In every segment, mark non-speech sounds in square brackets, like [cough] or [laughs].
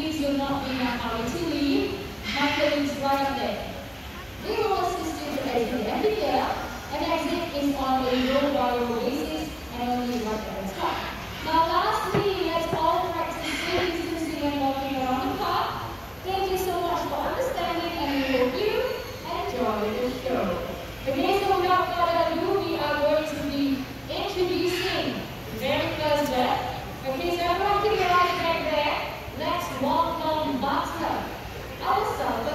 Please do not be on our TV. My parents right there. We will assist you to exit every year. An exit is on a low volume basis and only one parent's car. Now lastly, let's all practice safe distancing and walking around the park. Thank you so much for understanding and we hope you enjoy the show. The next we have got also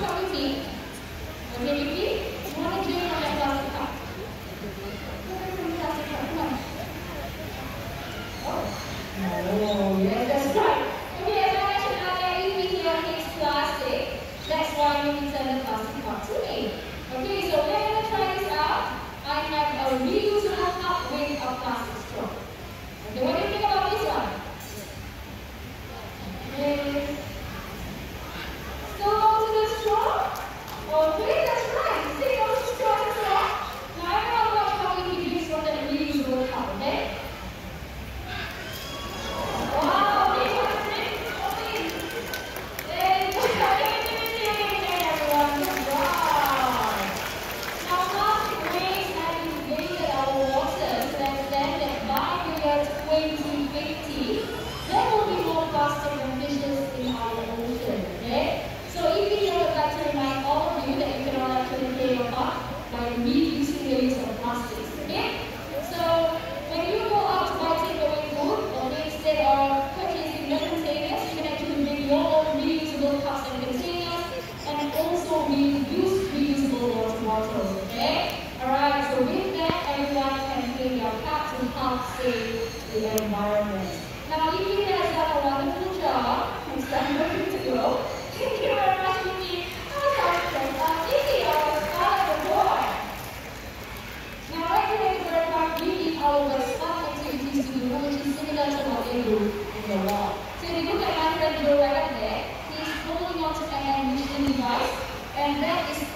下一题。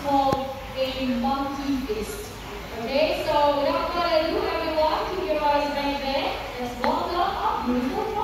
called a monkey fist. Okay, so without further ado, everyone, keep your eyes right there Let's stand up. Beautiful.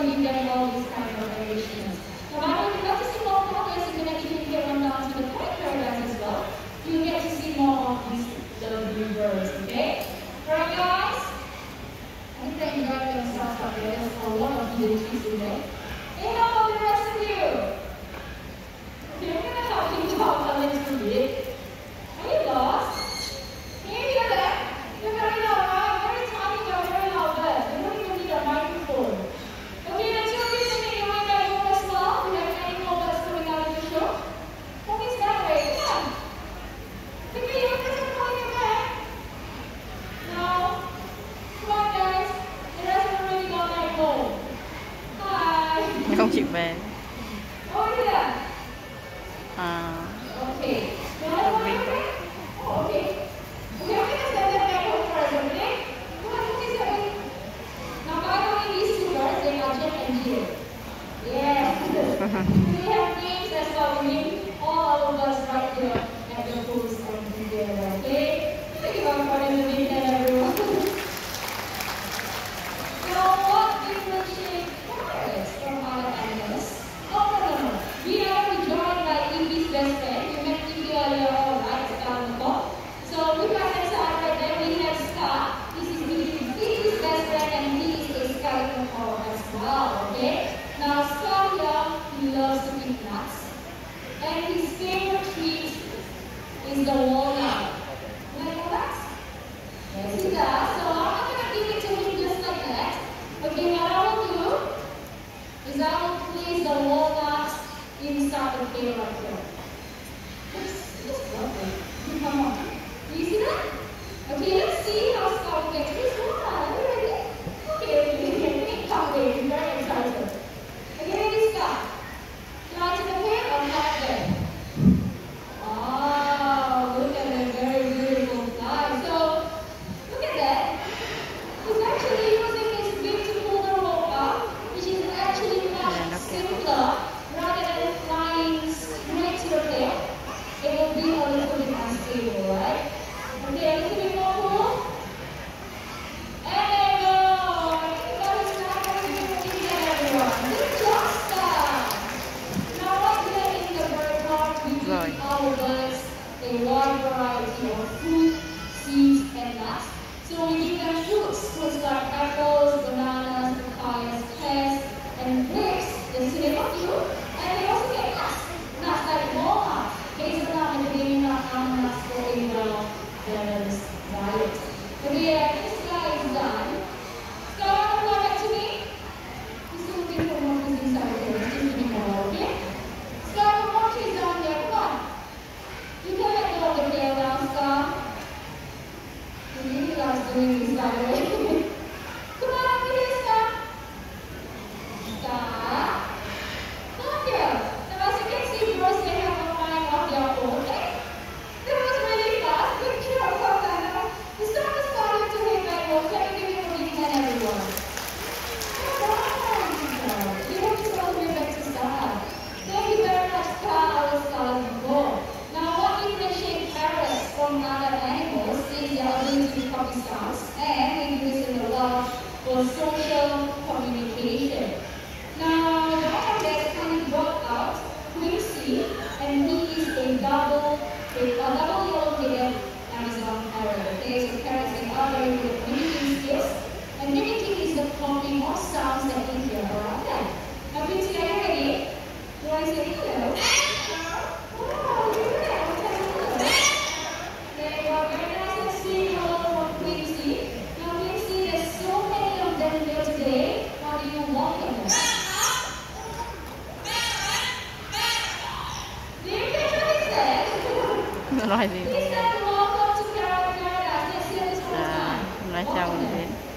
Thank you. Et ce n'est toujours. loại gì à, hôm sao xong đến.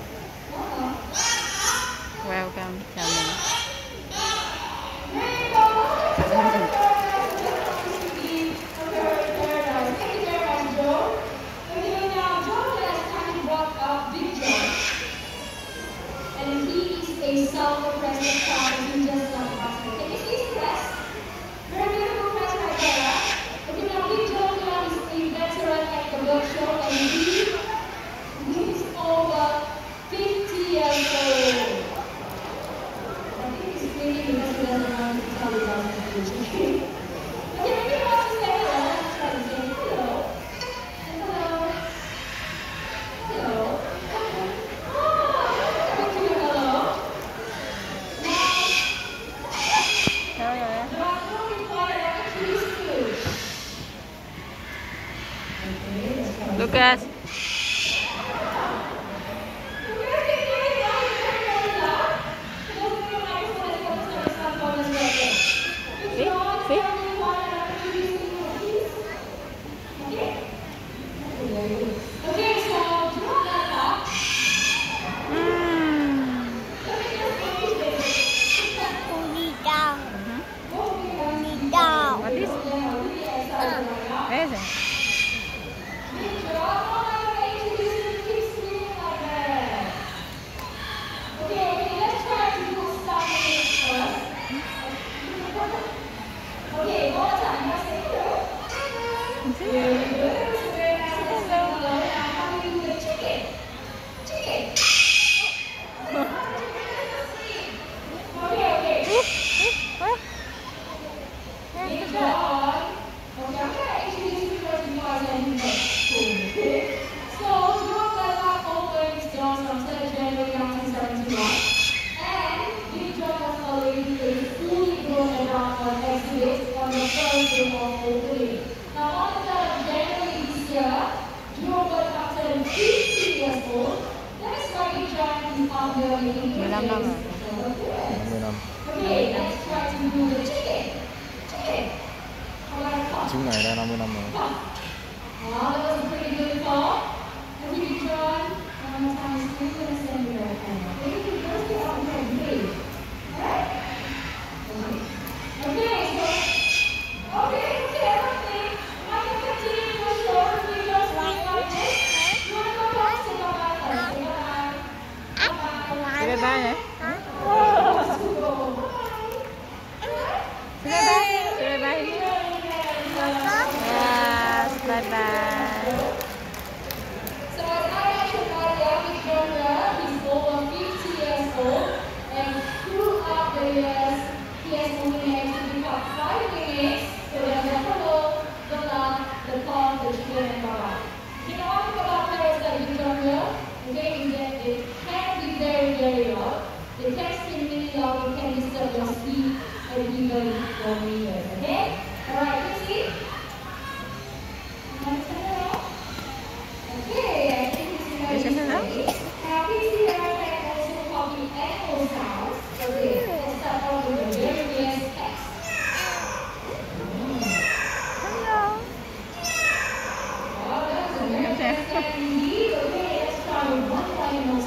Yes, indeed. Okay, let's one final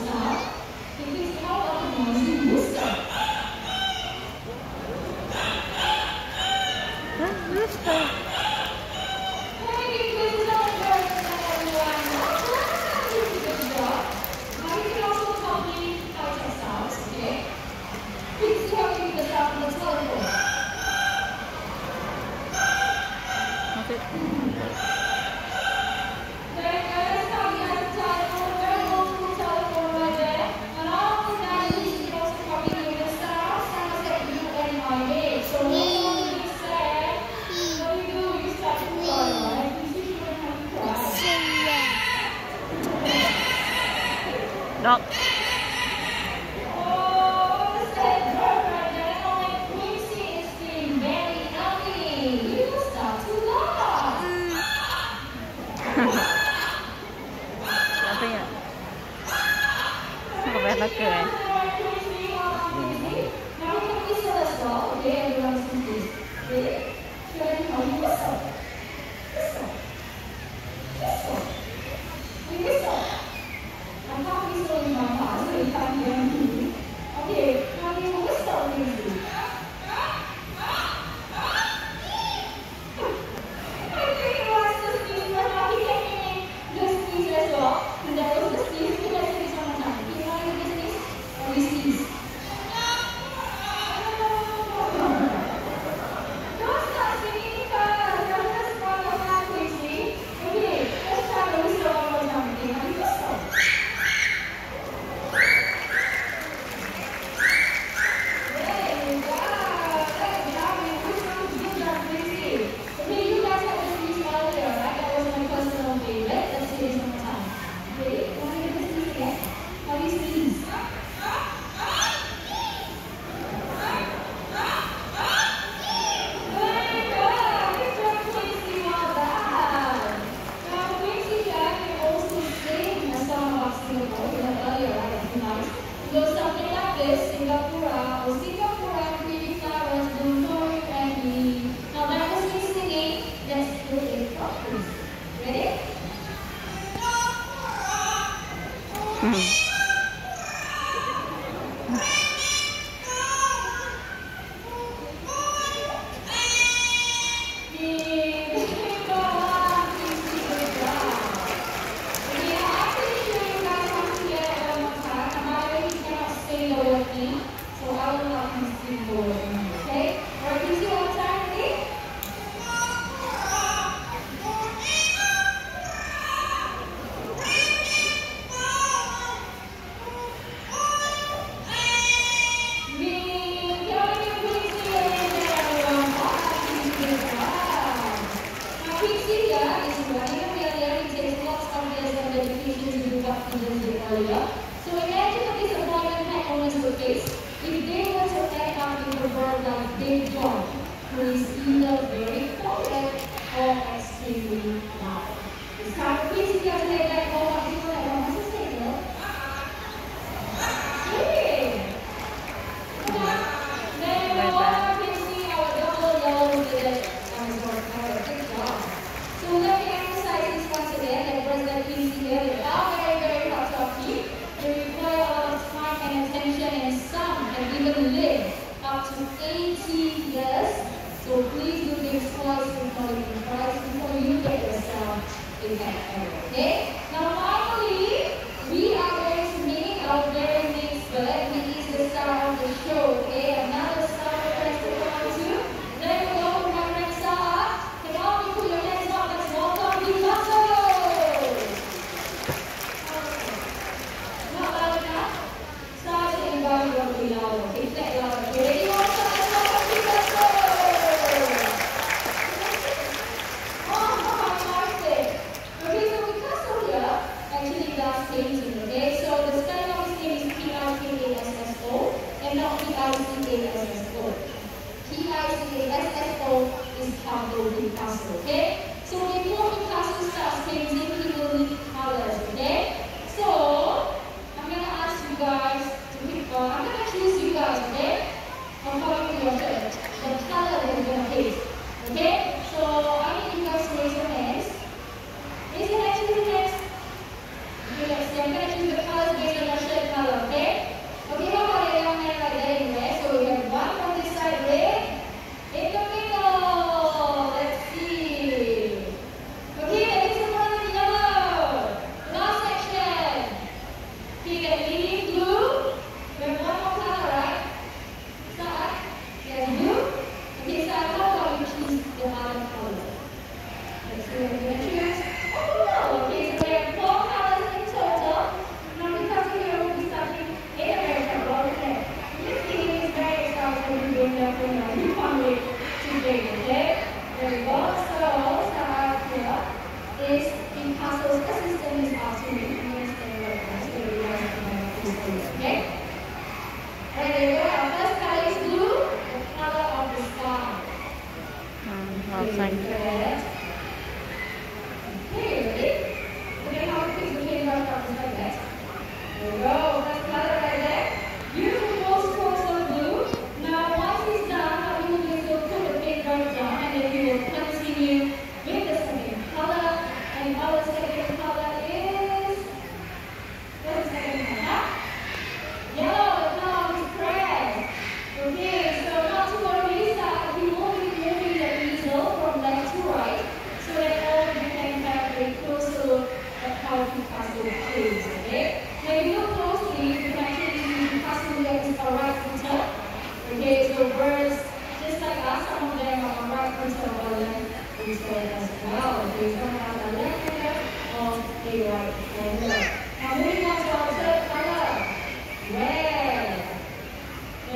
然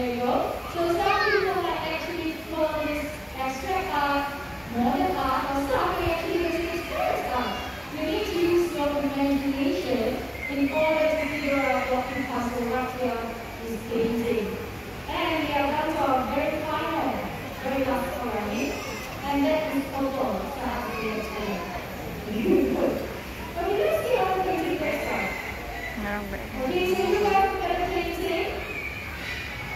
their work. So some people have actually called this abstract art, modern art, or some may actually use this as forest art. You need to use your imagination in order to figure out what Picasso right is painting. And we are down to our very final, very last one, and that is photo. [laughs] But we do see other things this side. Okay, so you have